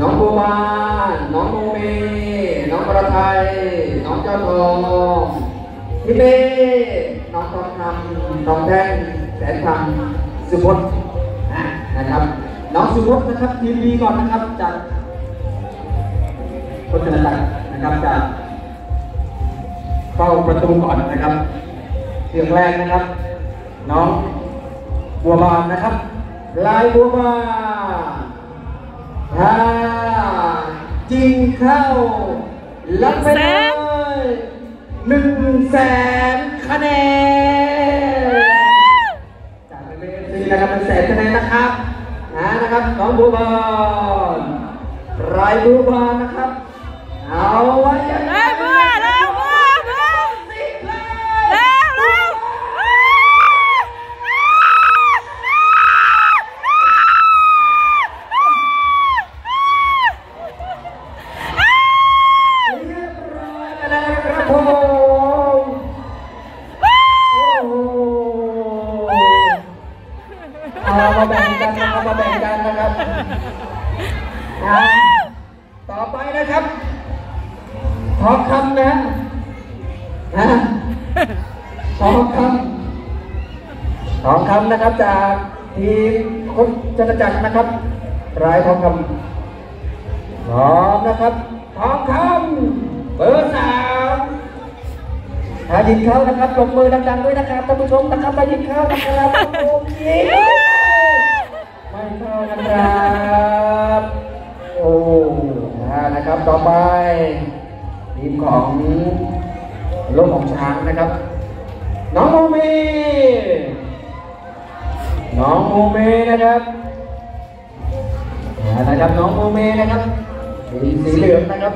น้องบัวบานน้องโมเม น้องประไทย น้องเจ้าทองพี่เบ้น้องทองคำน้องแดงแสนคำสุพจน์อะนะครับ น้องสุพจน์นะครับทีมดีก่อนนะครับจากคนชนะจักรนะครับจากเฝ้าประตูก่อนนะครับเสียงแรกนะครับ น้องบัวบานนะครับ ลายบัวบาน ถ้าจริงเข้าลับไปเลยหนึ่งแสนคะแนนจากเบซีนะครับเป็นแสนคะแนนนะครับนะนะครับของบูบอนลายบูบานนะครับ เอาไว้ยังไง เอามาแบ่งกันนะครับมาแบ่งกันนะครับต่อไปนะครับทองคำนะนะทองคำทองคำนะครับจากทีมคนจักรจักรนะครับรายทองคำพร้อมนะครับทองคำเบอร์สามถ้ายิงเข้านะครับปรบมือดังๆด้วยนะครับท่านผู้ชมนะครับถ้ายิงเข้านะครับโอ้ยไม่เข้า นะครับ โอ้นะครับ ต่อไปทีมของโลกของช้างนะครับ น้องโมเมน้องโมเมนะครับนะครับน้องโมเมนะครับสีเหลืองนะครับ